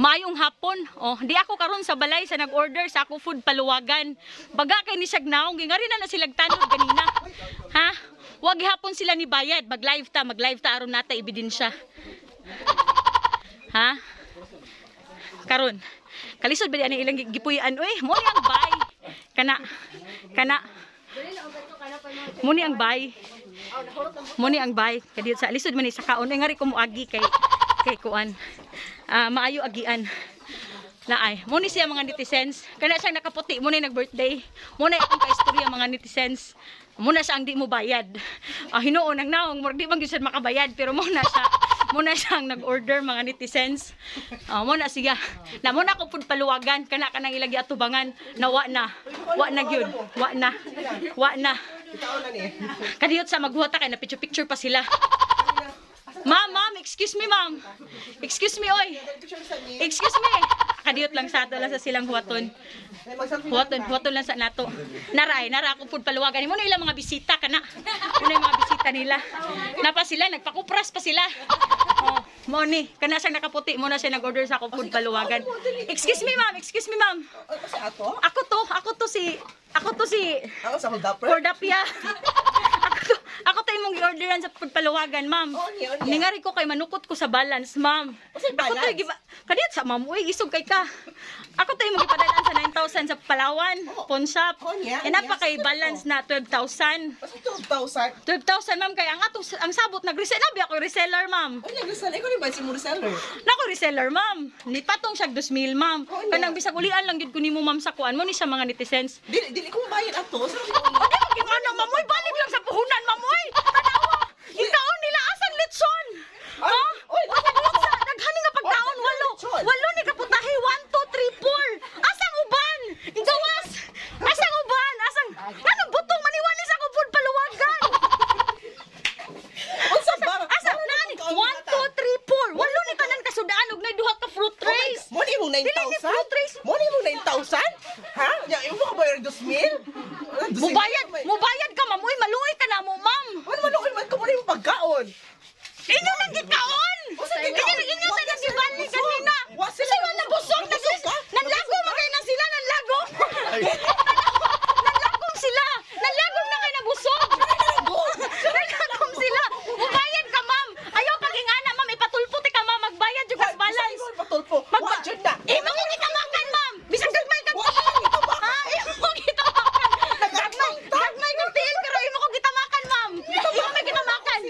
Mayong hapon. Oh, di ako karon sa balay sa nag-order sa ako food paluwagan. Baga kay ni Sagnaong gingari na na silang tanod kanina. Ha? Wag hapon sila ni bayad. Mag-live ta, mag-live ta aron nata ebidensya. Ha? Karon. Kalisod ba ani ilang gi- gipuy-an oy? Mo ang bay. Kana kana Muni ang bay. Muni ang bay. Kadi sa lisod man ni sa kaon ay ngari ko moagi kay kay kuan. Ah, maayo agian. Laay. Muni siya mga netizens. Kana siya nakaputi muni nag-birthday. Muna akong kaistorya mga netizens. Muna siya ang di mo bayad. Ah, hinuon ang naong, murag di man gyud siya makabayad pero muna siya muna siyang nag-order mga netizens. Ah, muna siya. Na muna ko pud paluwagan kana kanang ilagi atubangan na wa na. Wa na gyud. Wa na. Wa na. Kadiyot sa maghuwata kay na picture picture pa sila. Ma'am, ma'am, excuse me, ma'am. Excuse me, oy. Excuse me. Kadiyot lang sa ato lang sa silang huwaton. Huwaton, huwaton lang sa nato. Naray, nara ako pud paluwagan. Mo na ilang mga bisita kana. Muna yung mga bisita nila. Napa sila, nagpakupras pa sila. Oh, mo ni, kana siya nakaputi, mo na siya nag-order sa ako food paluwagan. Excuse me, ma'am. Excuse me, ma'am. Ako to, ako to si ako to si Ako sa hold upper? Cordapia. ako to, ako gi-orderan sa food paluwagan, ma'am. Oh, niya, niya. Ningari ko kay manukot ko sa balance, ma'am. Usa Ako to balance? giba kadiyat sa ma'am, uy, isog kay ka. Ako to imong gipadalan sa 9,000 sa Palawan, pawn shop. Oh, niya, pa niya. kay balance na 12,000. Kasi 12,000. 12,000 ma'am kay ang atong ang sabot nag-resell na ako reseller ma'am. Ay, nagrisal. Ikaw rin ba si mo reseller? Nako reseller ma'am. Ni patong siya 2,000 ma'am. Oh, Kanang bisag ulian lang gid ko nimo ma'am sa kuan mo ni sa mga netizens. Dili, dili ko mabayad ato. Sa Ano mo mamoy balik lang sa puhunan mamoy. Tanawa. Ikaon nila asan litson? Ha? Ko sa daghani nga pagkaon Oy, walo. Walo ni kaputahe 1 2 3 4. Asang uban? Igawas. Asang uban? Asang Ano butong maniwali sa food paluwagan. Unsa ba? Asa nani? 1 2 3 4. Walo ni tanan kasudaan og nay duha ka fruit trays. Mo ni trays. 9,000? Mo ni mong 9,000? Ha? Ya, imo ka bayar 2,000? Mubayad, mubayad ka ma'am. Uy, maluoy ka na mo, ma'am. Ano ako man ko mo pagkaon? Inyo lang gikaon! Inyo inyo sa nagibali kanina! Kasi wala nabusog! Nabusog ka? Nanlago man kayo na sila! Nanlago! Nanlagom sila! Nanlagom na kayo nabusog! Nanlagom sila! Mubayad ka, ma'am! Ayaw pagingana, ma'am! Ipatulputi ka, ma'am! Magbayad yung gas balance! Patulpo. Wa jud na. Imo mo gitamakan, ma'am! Bisag gagmay kag Wa ka gitamakan. Ha? Imo mo gitamakan! Gagmay, gagmay kag tiil, pero imo ko gitamakan, ma'am! Imo may gitamakan!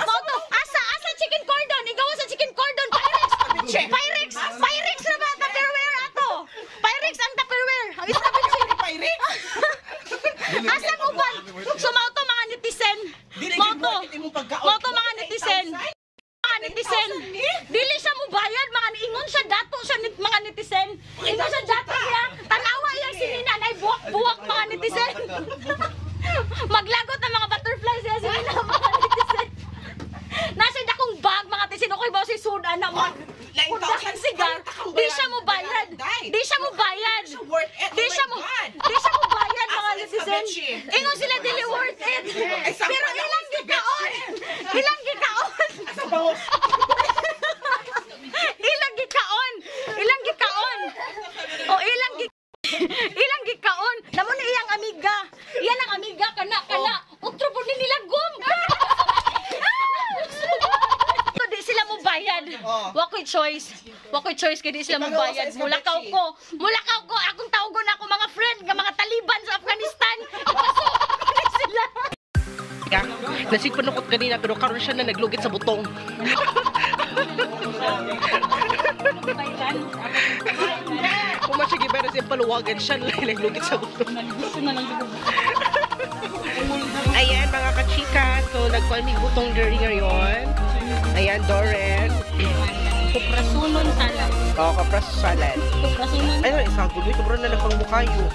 Moto, asa, asa chicken cordon! Igawa sa chicken cordon! Pyrex! Pyrex! Pyrex na ba? Tupperware ato! Pyrex ang Tupperware! Ang establishment! Pyrex? Asa mo ba? Sumauto mga netizen! Dili Moto! gid mo pagkaon. Moto mga netizen! Mga netizen! Dili siya mo bayad mga ingon sa dato sa nit, mga netizen. Ingon sa dato siya. Tanawa yang sinina nay buwak-buwak mga netizen. Maglagot ng mga butterfly siya sinina mga netizen. Nasa dakong bag mga netizen okay ba si suda na mga Like, Undahan sigar. Di siya mo bayad. Di siya mo bayad. Di Oh siya mo. Di siya mo bayad mga netizen. Ingon sila dili worth it. Pero ilang ako, gikaon. Ilang. Sa. Ilang gikaon. Ilang gikaon. O ilang gi ilang gikaon. Namo ni iyang amiga. Iyan ang amiga kana kana. Utro po ni nila gum. So, di sila mo bayad. Oh. Wakoy choice. Wakoy choice kay di sila mo bayad. sa Mulakaw ko. Mulakaw ko. Akong tawgon ako mga friend nga mga Taliban sa Afghanistan. Ya, nasig panukot kanina pero karon siya na naglugit sa butong. Kung masya gibera siya paluwagan siya na naglugit sa butong. Ayan mga kachika, so nagkuhan may butong diri ngayon. Ayan, Doren. Kuprasunon salad. O, kapras salad. Kuprasunon. Ayun, isa guloy, kabro na nagpang mukayo.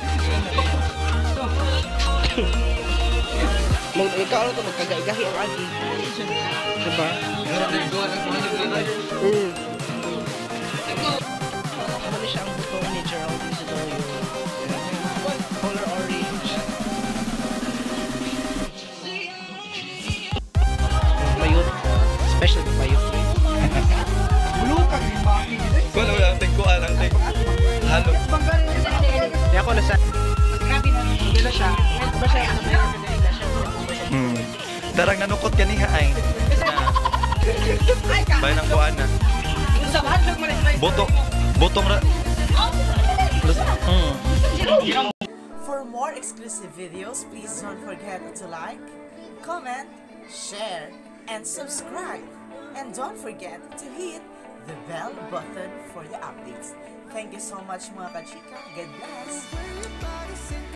Mag ikaw ano to magkagaigahi ang agi. Diba? Mm. Ano siya ang ni Gerald Darang nanukot kaniha ay. Na. Bay ng kuan na. Boto. Botong ra. Mm. For more exclusive videos, please don't forget to like, comment, share, and subscribe. And don't forget to hit the bell button for the updates. Thank you so much mga kachika. God bless!